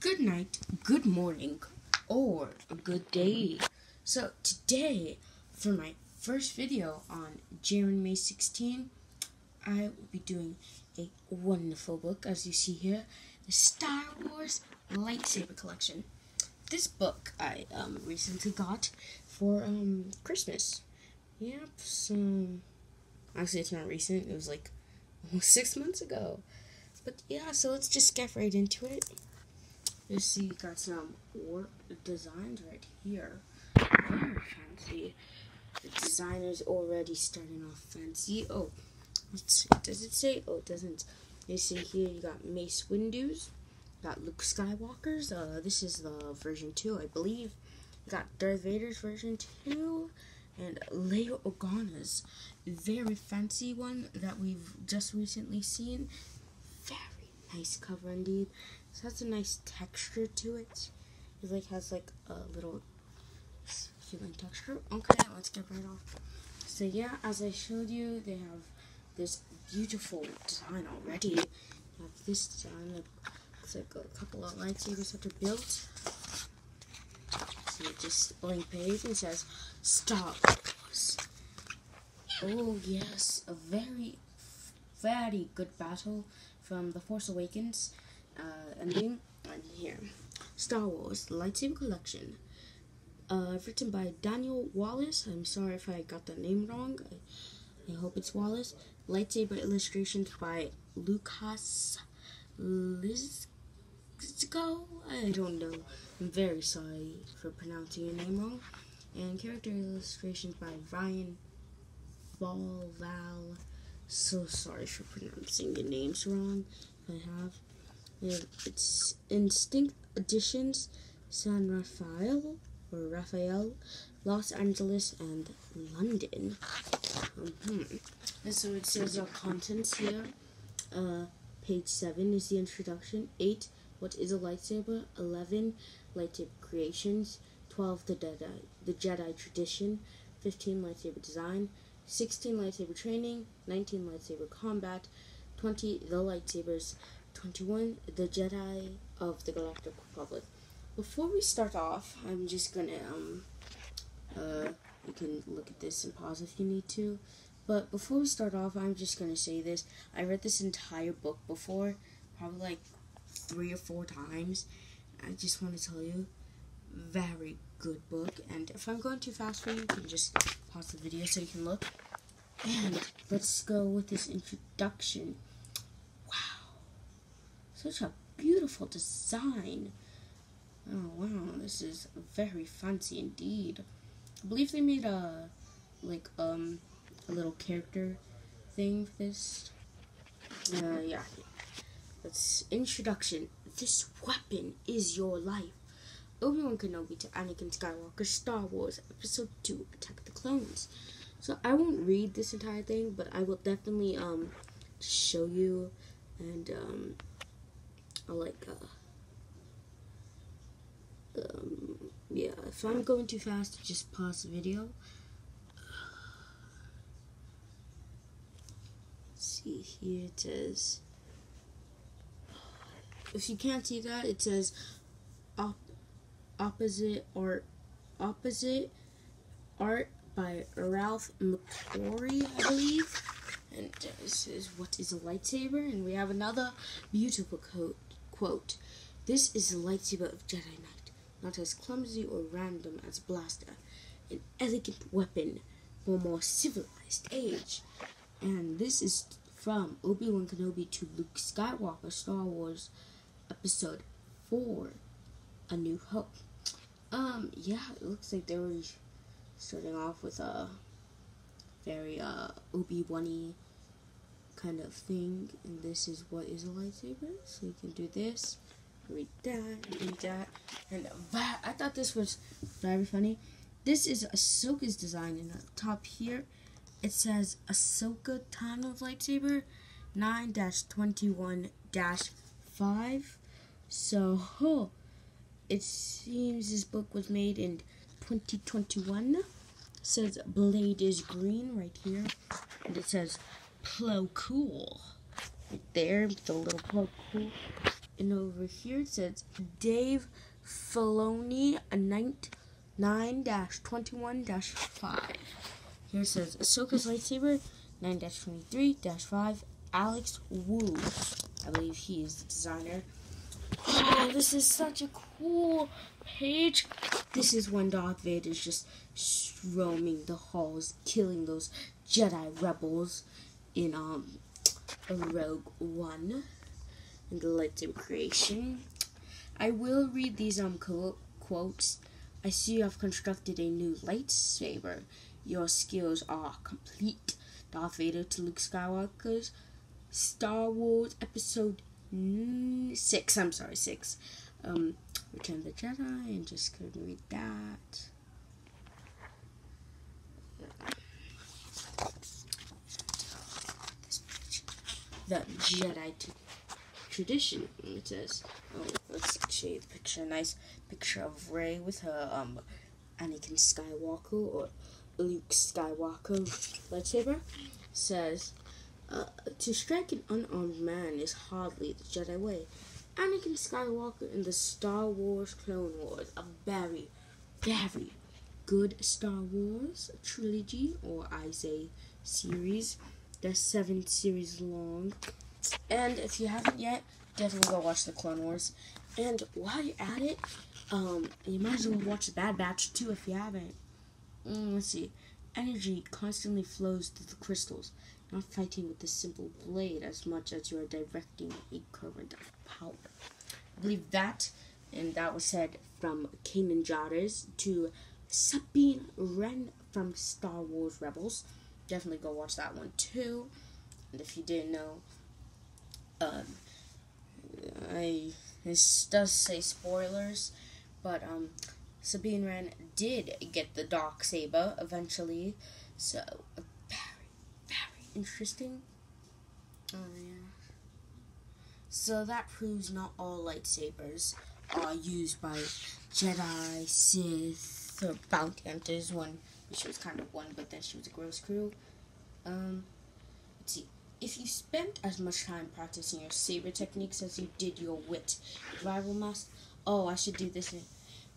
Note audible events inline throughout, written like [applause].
good night, good morning, or a good day. So today, for my first video on January May 16, I will be doing a wonderful book, as you see here, the Star Wars Lightsaber Collection. This book I um, recently got for um, Christmas. Yep, so actually it's not recent. It was like almost [laughs] six months ago. But yeah, so let's just get right into it. You see, got some warp designs right here. Very fancy. The designer's already starting off fancy. Oh. Does it say? Oh, it doesn't. You see here, you got Mace Windu's. Got Luke Skywalker's. Uh, this is the version 2, I believe. You got Darth Vader's version 2. And Leia Organa's very fancy one that we've just recently seen. Very nice cover indeed. It has a nice texture to it. It like has like a little human texture. Okay, let's get right off. So yeah, as I showed you, they have this beautiful design already. You have this design that looks like a couple of lightsabers that are built. So just blank page and says Star Wars. Oh yes, a very, very good battle from The Force Awakens uh, ending and here. Star Wars Lightsaber Collection. Uh, written by Daniel Wallace. I'm sorry if I got the name wrong. I, I hope it's Wallace. Lightsaber illustrations by Lucas Lizgo. I don't know. I'm very sorry for pronouncing your name wrong. And character illustrations by Ryan Volval. So sorry for pronouncing your names wrong. I have. It's Instinct Editions, San Rafael or Raphael, Los Angeles, and London. Mm-hmm. And so it says our contents here. Uh, page seven is the introduction. Eight, what is a lightsaber? Eleven, lightsaber creations. Twelve, the Jedi, the Jedi tradition. Fifteen, lightsaber design. 16 lightsaber training, 19 lightsaber combat, 20 the lightsabers, 21 the Jedi of the Galactic Republic. Before we start off, I'm just gonna um uh you can look at this and pause if you need to. But before we start off, I'm just gonna say this. I read this entire book before, probably like three or four times. I just want to tell you, very good book. And if I'm going too fast for you, you can just pause the video so you can look. And let's go with this introduction. Such a beautiful design. Oh wow, this is very fancy indeed. I believe they made a like um a little character thing for this. Uh yeah. Let's introduction. This weapon is your life. Obi-Wan Kenobi to Anakin Skywalker, Star Wars, Episode 2, Attack the Clones. So I won't read this entire thing, but I will definitely um show you and um like uh um yeah, if I'm going too fast, just pause the video. see here it says if you can't see that it says op opposite art opposite art by Ralph McQuarrie, I believe. And this is what is a lightsaber, and we have another beautiful quote. Quote: "This is the lightsaber of Jedi Knight, not as clumsy or random as blaster, an elegant weapon for a more civilized age." And this is from Obi Wan Kenobi to Luke Skywalker, Star Wars, Episode Four, A New Hope. Um, yeah, it looks like they were starting off with a very uh Obi-Wan kind of thing and this is what is a lightsaber so you can do this read that read that and that I thought this was very funny this is a Ahsoka's design in the top here it says Ahsoka Tano of lightsaber 9-21-5 so oh, it seems this book was made in 2021. It says blade is green right here. And it says Plo Koon. Right there, the little Plo Koon. And over here it says Dave Filoni, a 9 21 5. Here it says Ahsoka's lightsaber, 9 23 5. Alex Wu. I believe he is the designer. Oh, this is such a cool page. This is when Darth Vader is just roaming the halls, killing those Jedi rebels in um Rogue One and the lightsaber creation. I will read these um quotes. I see you have constructed a new lightsaber. Your skills are complete. Darth Vader to Luke Skywalker's Star Wars Episode six. I'm sorry, six. Um, Return of the Jedi, and just couldn't read that. The Jedi tradition. It says, oh, let's show you the picture. Nice picture of Rey with her um, Anakin Skywalker or Luke Skywalker lightsaber. Says, uh, to strike an unarmed man is hardly the Jedi way. Anakin Skywalker in the Star Wars Clone Wars, a very, very good Star Wars trilogy, or I say series. They're seven series long. And if you haven't yet, definitely go watch the Clone Wars. And while you're at it, um, you might as well watch the Bad Batch too if you haven't. Mm, let's see. Energy constantly flows through the crystals not fighting with a simple blade as much as you are directing a current of power. I believe that, and that was said from Kanan Jarrus to Sabine Wren from Star Wars Rebels. Definitely go watch that one too. And if you didn't know, um, I this does say spoilers, but um, Sabine Wren did get the dark saber eventually, so very very interesting. Oh yeah. So that proves not all lightsabers are used by Jedi, Sith, or bounty hunters. One, she was kind of one, but then she was a Ghost crew. Um, let's see. If you spent as much time practicing your saber techniques as you did your wit, rival master. Oh, I should do this.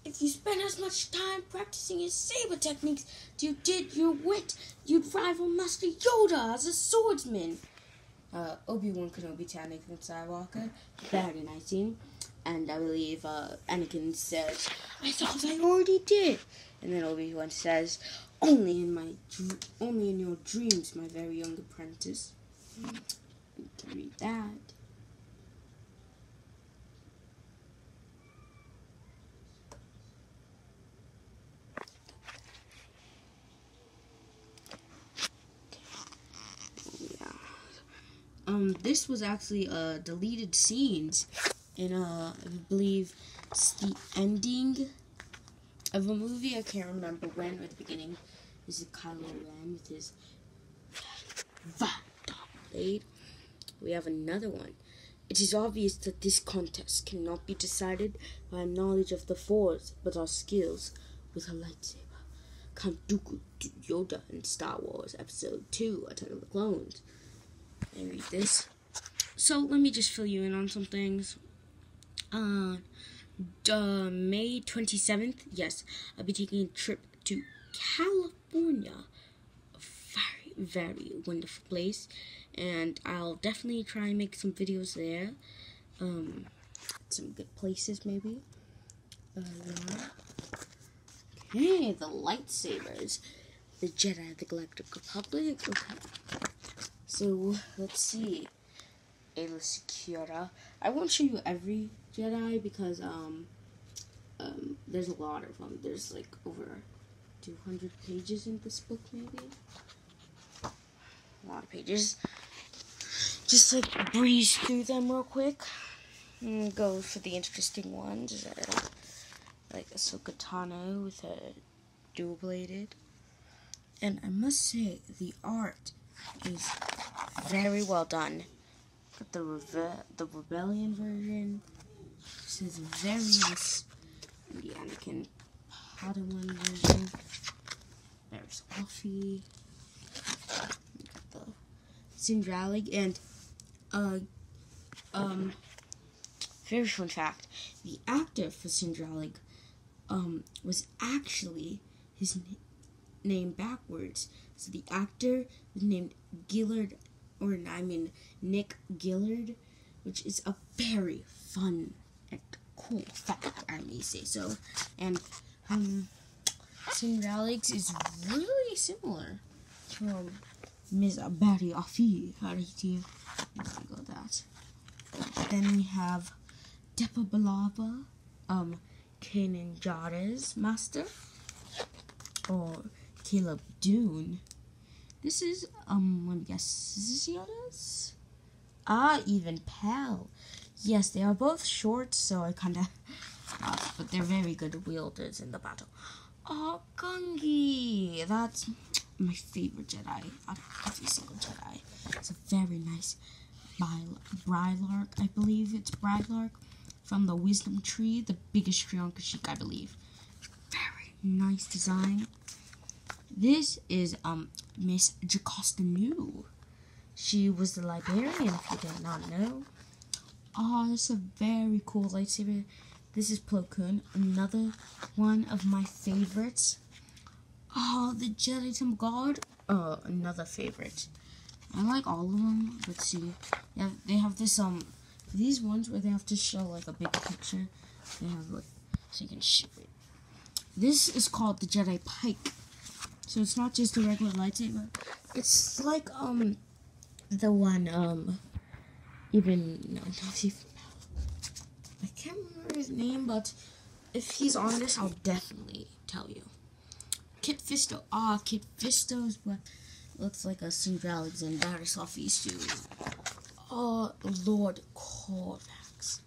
If you spent as much time practicing your saber techniques as you did your wit, you'd rival Master Yoda as a swordsman. Uh, Obi-Wan Kenobi to Anakin Skywalker, very nice scene. And I believe uh, Anakin says, "I thought I already did." And then Obi-Wan says, "Only in my, only in your dreams, my very young apprentice." You can read that. um, this was actually uh, deleted scenes in, uh, I believe it's the ending of a movie. I can't remember when or the beginning. This is Kylo Ren with his blade. We have another one. It is obvious that this contest cannot be decided by knowledge of the Force, but our skills with a lightsaber. Count Dooku Yoda in Star Wars Episode 2, Attack of the Clones and read this. So let me just fill you in on some things. Uh, uh, May 27th, yes, I'll be taking a trip to California. A very, very wonderful place. And I'll definitely try and make some videos there. Um, some good places, maybe. Uh. Okay, the lightsabers. The Jedi of the Galactic Republic. Okay. So let's see. Secura. I won't show you every Jedi because um, um, there's a lot of them. There's like over 200 pages in this book, maybe. A lot of pages. Just like breeze through them real quick. And go for the interesting ones. Like Ahsoka Tano with a dual bladed. And I must say, the art is very well done. Got the reve- the rebellion version. This is very nice. The Anakin Padawan version. There's Offee. Got the Cin Drallig and uh um very fun fact: the actor for Cin Drallig um, was actually his n- name backwards. So the actor was named Gillard, or I mean Nick Gillard, which is a very fun cool fact, I may say so. And um, Sindralix is really similar to um, Ms. Barriss Offee. You go that? Then we have Depa Billaba, um, Kanan master, or Caleb Dume. This is, um, let me guess, is this Yoda's? Ah, even Pal. Yes, they are both short, so I kinda, [laughs] uh, but they're very good wielders in the battle. Oh, Gungi! That's my favorite Jedi out of every single Jedi. It's a very nice Brylark, I believe it's Brylark, from the Wisdom Tree, the biggest tree on Kashyyyk, I believe. Very nice design. This is um Miss Jocasta Nu. She was the librarian, if you did not know. Oh, this is a very cool lightsaber. This is Plo Koon, another one of my favorites. Oh, the Jedi Temple Guard. Uh, another favorite. I like all of them. Let's see. Have, they have this um these ones where they have to show like a big picture. They have like so you can shoot it. This is called the Jedi Pike. So it's not just a regular lightsaber. It's like um the one um even no not even I can't remember his name, but if he's on this, I'll definitely tell you. Kit Fisto. Ah, Kit Fisto's what looks like a St. Alexander Sophie's too. Oh, Lord Corvax.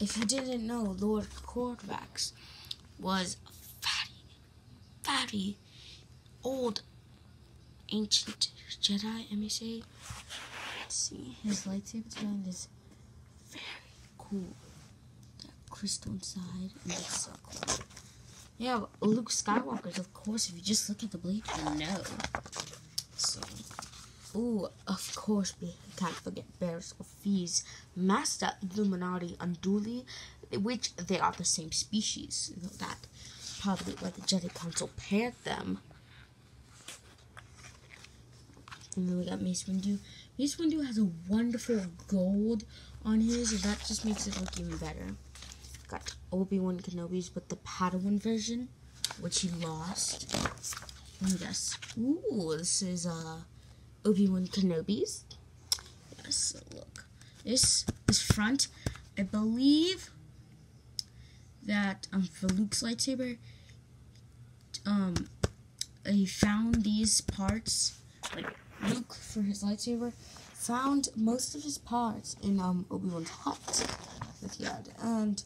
If you didn't know, Lord Corvax was a fatty, fatty, old, ancient Jedi, let me say. See. His lightsaber design is very cool. That crystal inside, so cool. Yeah, Luke Skywalker's, of course, if you just look at the blade, you know. So, ooh, of course, we can't forget Bears Barriss Offee's Master Luminara Unduli, which they are the same species. You know, that probably why the Jedi Council paired them. And then we got Mace Windu. Mace Windu has a wonderful gold on his, and that just makes it look even better. Got Obi-Wan Kenobi's with the Padawan version, which he lost. Let me guess. Ooh, this is uh, Obi-Wan Kenobi's. Yes, look. This, this front, I believe that um, for Luke's lightsaber, um, he found these parts, like Luke for his lightsaber, found most of his parts in um, Obi-Wan's hut that he had. And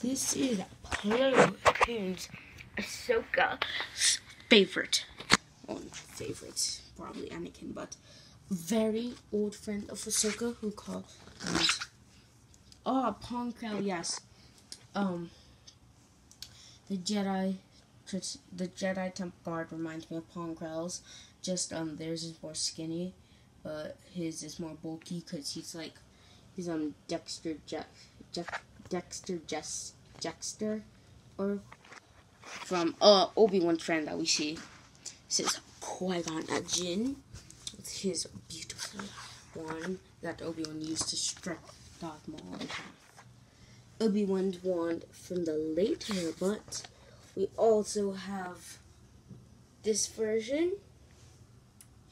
this is Plo Koon's Ahsoka's favorite. Well, favorite, probably Anakin, but very old friend of Ahsoka who called um, Oh, Pong Krell, yes. Um the Jedi the Jedi Temple Guard reminds me of Pong Krell's. Just um theirs is more skinny, but his is more bulky because he's like he's um Dexter Je- Je- Dexter Jess Dexter or from uh Obi Wan friend that we see. This is Qui Gon Jinn with his beautiful wand that Obi Wan used to strike Darth Maul in half. Obi Wan's wand from the later, but we also have this version,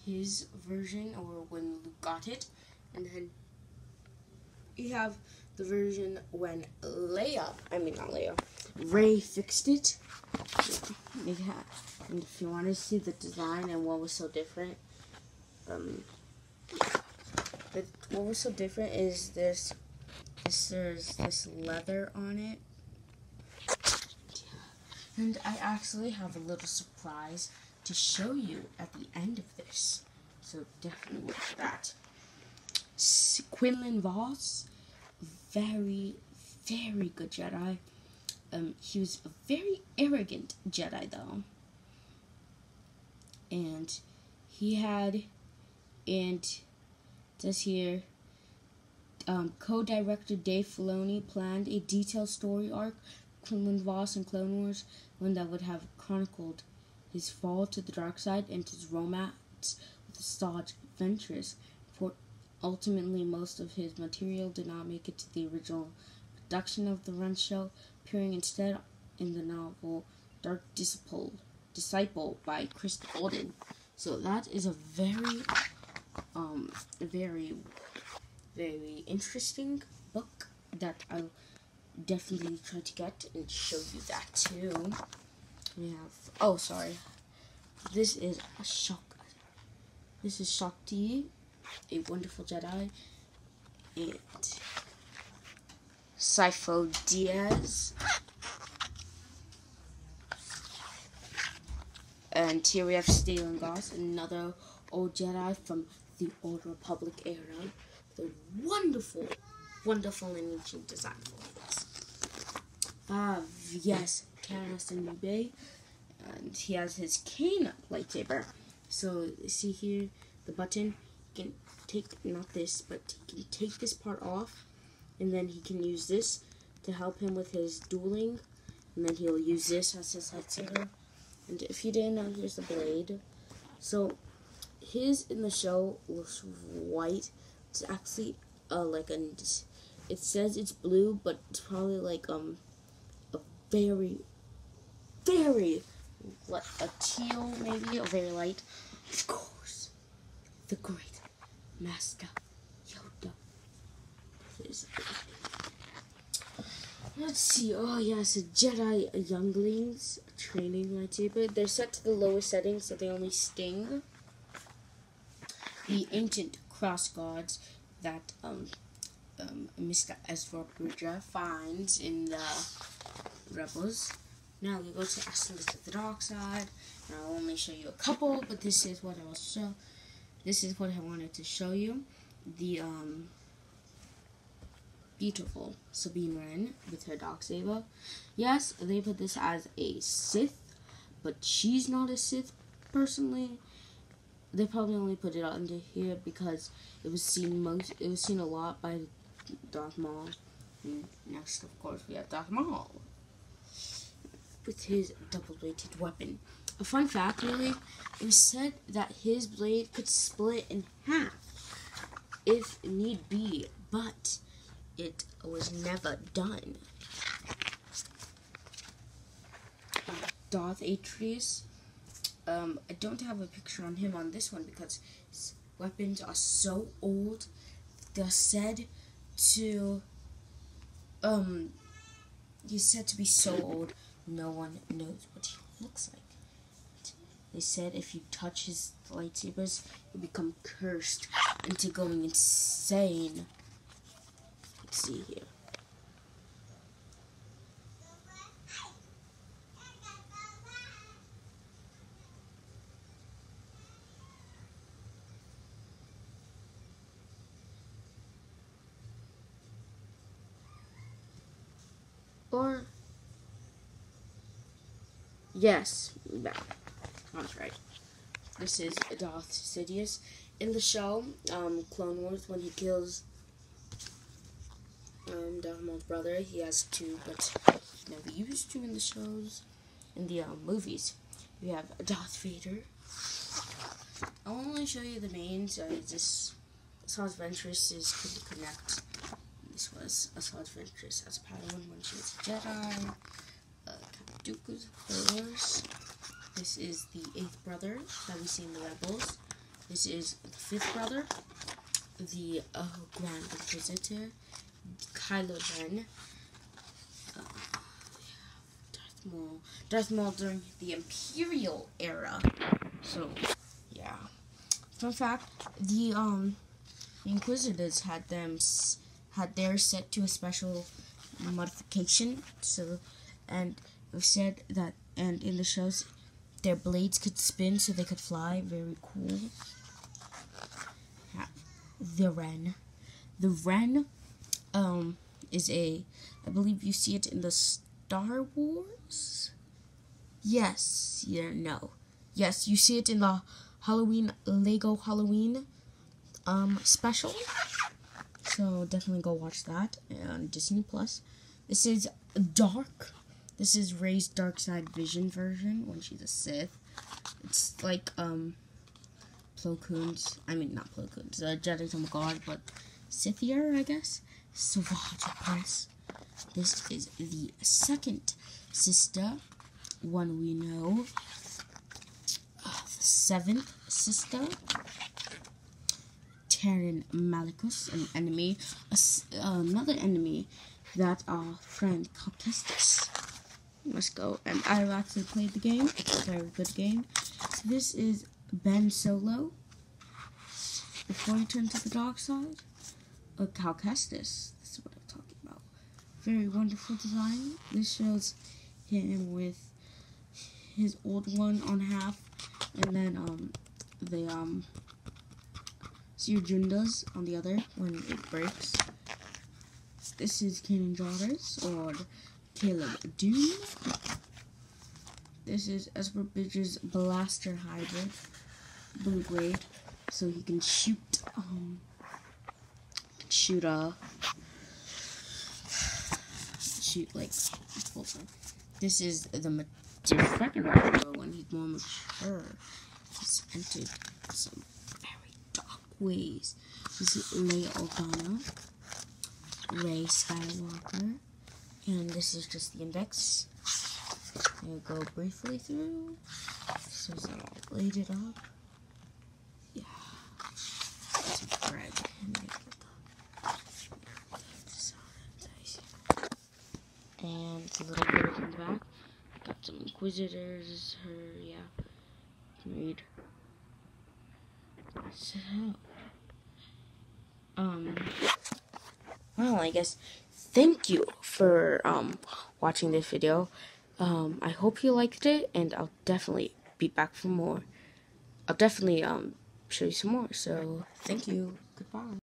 his version, or when Luke got it, and then we have the version when Leia, I mean not Leia, Rey fixed it. Yeah, and if you want to see the design and what was so different, um, the, what was so different is this, this there's this leather on it. And I actually have a little surprise to show you at the end of this. So definitely watch that. Quinlan Vos, very, very good Jedi. Um, he was a very arrogant Jedi, though. And he had, and this here, um, co-director Dave Filoni planned a detailed story arc, Quinlan Vos and Clone Wars, one that would have chronicled his fall to the dark side and his romance with Asajj Ventress. For ultimately, most of his material did not make it to the original production of the Run show, appearing instead in the novel Dark Disciple, Disciple by Chris Golden. So that is a very, um, very, very interesting book that I'll definitely try to get and show you that too. We have, oh, sorry. This is a shock. This is Shaak Ti, a wonderful Jedi, and Sifo Diaz. And here we have Stellan Gios, another old Jedi from the Old Republic era. The wonderful, wonderful and ancient design for this. Ah, yes, Karas and Nube. And he has his cane lightsaber. So, see here, the button, you can take, not this, but he can take this part off, and then he can use this to help him with his dueling, and then he'll use this as his lightsaber. And if you didn't know, here's the blade. So his in the show looks white. It's actually uh, like a. It says it's blue, but it's probably like um a very, very like a teal maybe, a very light. Of course, the great Master Yoda. Let's see. Oh yes, a Jedi Younglings training lightsaber. They're set to the lowest setting, so they only sting. The ancient cross guards that um, um, Mr. Ezra finds in the Rebels. Now we go to Essence of the Dark Side. And I'll only show you a couple, but this is what I will show. This is what I wanted to show you. The um beautiful Sabine Wren with her dark saber. Yes, they put this as a Sith, but she's not a Sith personally. They probably only put it under here because it was seen most. It was seen a lot by Darth Maul. And next, of course, we have Darth Maul with his double-bladed weapon. A fun fact, really, it was said that his blade could split in half if need be, but it was never done. Darth Atreus. Um, I don't have a picture on him on this one because his weapons are so old. They're said to, um, he's said to be so old, no one knows what he looks like. They said if you touch his lightsabers, you become cursed into going insane Let's see here. Or yes, that that's right. This is Darth Sidious in the show, um, Clone Wars, when he kills um, Darth Maul's brother. He has two, but he's never used to in the shows, in the um, movies. We have Darth Vader. I'll only show you the main, so this Asajj Ventress is Couldn't Connect. This was a Asajj Ventress as Padawan when she was a Jedi. Dooku's Horse. This is the eighth brother that we see in the Rebels. This is the fifth brother, the uh, Grand Inquisitor, Kylo Ren. Darth Maul. Darth Maul during the Imperial era. So, yeah. Fun fact: the um, Inquisitors had them had theirs set to a special modification. So, and said that, and in the shows, their blades could spin so they could fly. Very cool. The wren. The wren um, is a, I believe you see it in the Star Wars. Yes, yeah, no, yes, you see it in the Halloween Lego Halloween um special. So definitely go watch that on Disney Plus. This is Dark. This is Rey's dark side vision version when she's a Sith. It's like um Plo Koon's I mean not Plo Koon's, uh, Jedi Temple God, but Sithier, I guess. Savage. This is the second sister, one we know. Uh, the seventh sister, Taron Malicus, an enemy, another enemy that our friend Kestis must go. And I've actually played the game. Very good game. So this is Ben Solo before he turned to the dark side. A Cal Kestis. This is what I'm talking about. Very wonderful design. This shows him with his old one on half, and then um the um Junda's on the other when it breaks. This is Kanan Jarrus or Caleb Dume. This is Ezra Bridger's Blaster Hybrid Blue Grade, so he can shoot um shoot a shoot like this is the second when he's more mature. He's entered some very dark ways. This is Leia Organa, Rey Skywalker, this is just the index. I'll go briefly through. So I laid it up. Yeah. Bread. And a little bit in the back. Got some Inquisitors, her, yeah. Read. So, um, well, I guess thank you for um, watching this video. Um, I hope you liked it, and I'll definitely be back for more. I'll definitely um, show you some more. So, thank you. Goodbye.